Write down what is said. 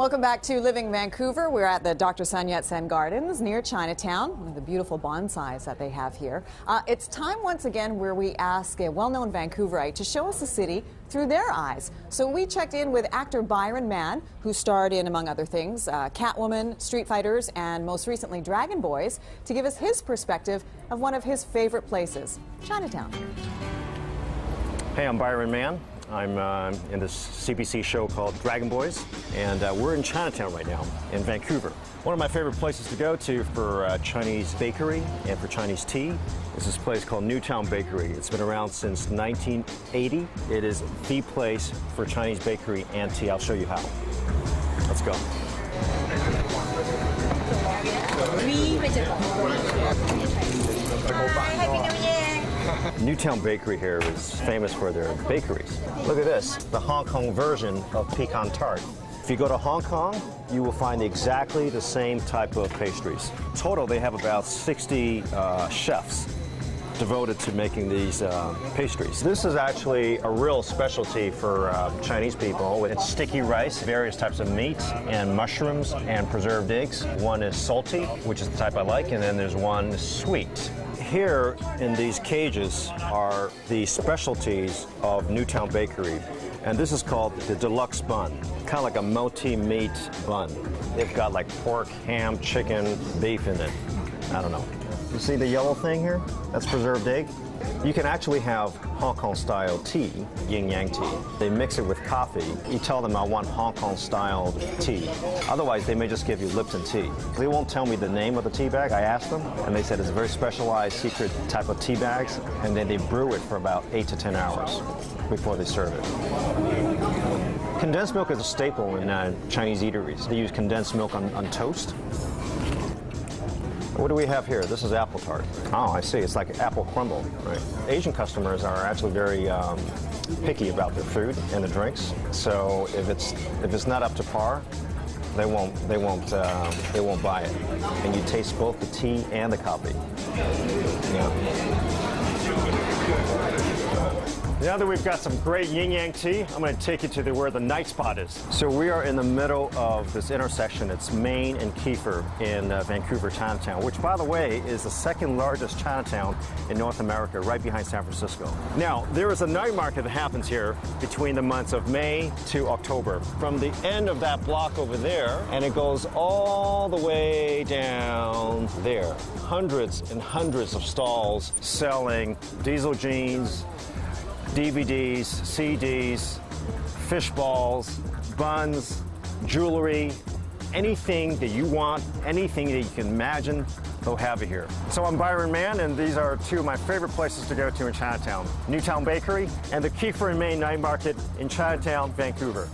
Welcome back to Living Vancouver. We're at the Dr. Sun Yat-sen Gardens near Chinatown, one of the beautiful bonsais that they have here. Uh, it's time once again where we ask a well-known Vancouverite to show us the city through their eyes. So we checked in with actor Byron Mann, who starred in, among other things, uh, Catwoman, Street Fighters, and most recently Dragon Boys, to give us his perspective of one of his favorite places, Chinatown. Hey, I'm Byron Mann. I'm uh, in this CBC show called Dragon Boys, and uh, we're in Chinatown right now in Vancouver. One of my favorite places to go to for uh, Chinese bakery and for Chinese tea is this place called Newtown Bakery. It's been around since 1980. It is the place for Chinese bakery and tea. I'll show you how. Let's go. Newtown Bakery here is famous for their bakeries. Look at this, the Hong Kong version of pecan tart. If you go to Hong Kong, you will find exactly the same type of pastries. Total, they have about 60 uh, chefs devoted to making these uh, pastries. This is actually a real specialty for uh, Chinese people. It's sticky rice, various types of meats, and mushrooms, and preserved eggs. One is salty, which is the type I like, and then there's one sweet here in these cages are the specialties of Newtown Bakery. And this is called the deluxe bun, kind of like a multi-meat bun. They've got like pork, ham, chicken, beef in it. I don't know. You see the yellow thing here? That's preserved egg. You can actually have Hong Kong style tea, yin yang tea. They mix it with coffee. You tell them I want Hong Kong style tea. Otherwise, they may just give you Lipton tea. They won't tell me the name of the tea bag. I asked them, and they said it's a very specialized secret type of tea bags, and then they brew it for about eight to 10 hours before they serve it. Condensed milk is a staple in uh, Chinese eateries. They use condensed milk on, on toast. What do we have here? This is apple tart. Oh, I see. It's like apple crumble. Right. Asian customers are actually very um, picky about their food and the drinks. So if it's if it's not up to par, they won't they won't um, they won't buy it. And you taste both the tea and the coffee. Yeah. Now that we've got some great yin yang tea, I'm going to take you to the, where the night spot is. So we are in the middle of this intersection. It's Main and Keefer in uh, Vancouver Chinatown, which, by the way, is the second largest Chinatown in North America, right behind San Francisco. Now, there is a night market that happens here between the months of May to October. From the end of that block over there, and it goes all the way down there. Hundreds and hundreds of stalls selling diesel jeans, DVDs, CDs, fish balls, buns, jewelry, anything that you want, anything that you can imagine, they'll have it here. So I'm Byron Mann, and these are two of my favorite places to go to in Chinatown. Newtown Bakery and the Keefer and Main Night Market in Chinatown, Vancouver.